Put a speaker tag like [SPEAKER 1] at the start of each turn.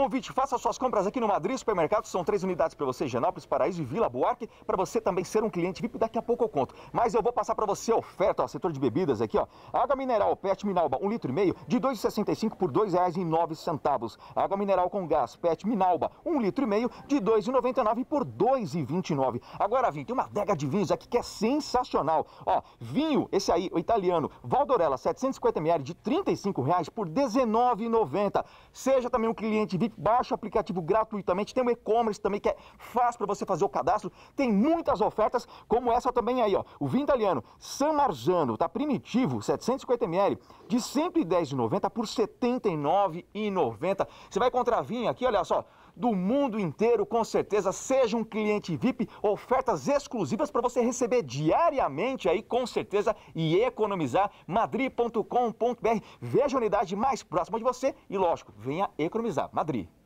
[SPEAKER 1] Convite, faça suas compras aqui no Madrid Supermercado. São três unidades para você, Genópolis, Paraíso e Vila Buarque, para você também ser um cliente VIP. Daqui a pouco eu conto. Mas eu vou passar para você a oferta, ó, setor de bebidas aqui, ó. Água mineral PET Minalba, um litro e meio, de R$ 2,65 por R$ 2,09. Água mineral com gás PET Minalba, um litro e meio, de R$ 2,99 por R$ 2,29. Agora, Vim, tem uma adega de vinhos aqui que é sensacional. Ó, vinho, esse aí, o italiano, Valdorella, 750ml, de 35 reais por R$ 19,90. Seja também um cliente VIP, baixa o aplicativo gratuitamente. Tem o e-commerce também que é fácil para você fazer o cadastro. Tem muitas ofertas, como essa também aí, ó. O vinho italiano San Marzano, tá primitivo, 750ml, de R$ 110,90 por R$ 79,90. Você vai encontrar vinho aqui, olha só, do mundo inteiro, com certeza. Seja um cliente VIP, ofertas exclusivas para você receber diariamente aí, com certeza, e economizar. Madri.com.br. Veja a unidade mais próxima de você e, lógico, venha economizar. Madri.